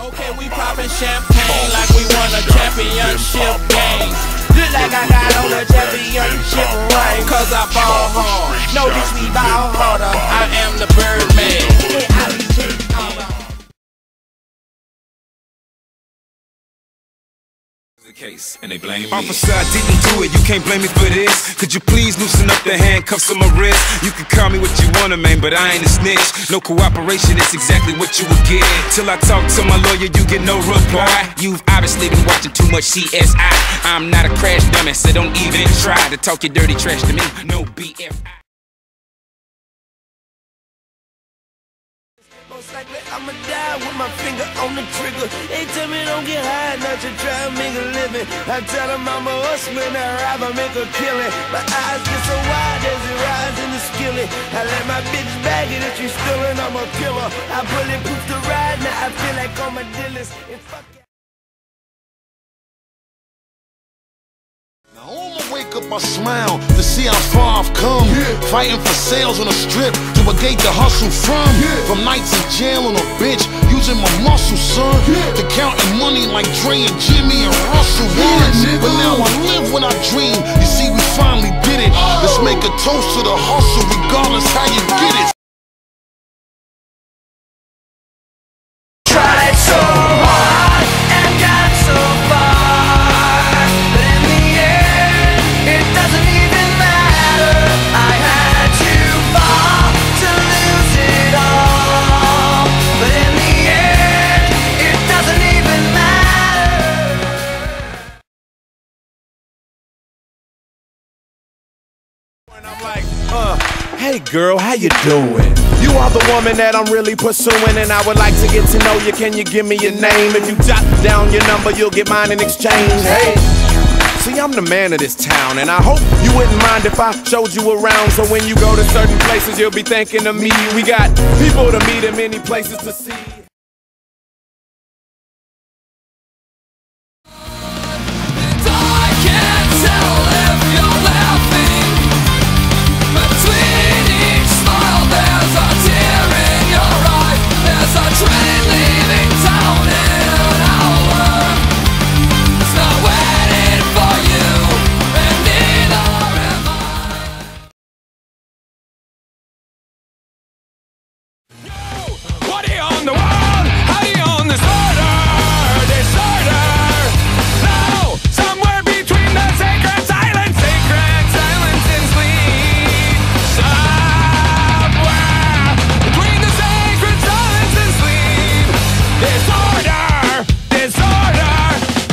Okay, we poppin' champagne like we won a championship game. Look like I got on a championship right. Cause I ball hard. No bitch, we ball harder. I am the Birdman. The case, and they blame me. Officer, I didn't do it, you can't blame me for this. Could you please loosen up the handcuffs on my wrist? You can call me what you wanna, man, but I ain't a snitch. No cooperation, it's exactly what you would get. Till I talk to my lawyer, you get no reply. You've obviously been watching too much CSI. I'm not a crash dummy, so don't even try to talk your dirty trash to me. No BFI. I'ma die with my finger on the trigger. They tell me don't get high, not to try and make a living. I tell them I'm a hustler, I rob, I make a killing. My eyes get so wide as it rise in the skillet. I let my bitch bag it if she's stealing, I'm a killer. I bulletproof the ride, now I feel like I'm a dealers. Now my wake up, I smile to see how far I've come. Fighting for sales on the strip to a gate to hustle from. From nights in jail on a bench, using my muscle, son. To counting money like Dre and Jimmy and Russell once. but now I live when I dream. You see, we finally did it. Oh. Let's make a toast to the hustle, regardless how you get it. Hey girl, how you doing? You are the woman that I'm really pursuing, and I would like to get to know you. Can you give me your name? If you jot down your number, you'll get mine in exchange. Hey. See, I'm the man of this town, and I hope you wouldn't mind if I showed you around. So when you go to certain places, you'll be thinking of me. We got people to meet and many places to see.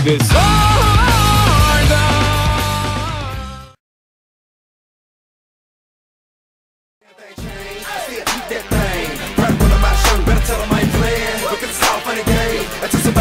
This That thing, right my shirt, better tell them Look at funny game, that's just a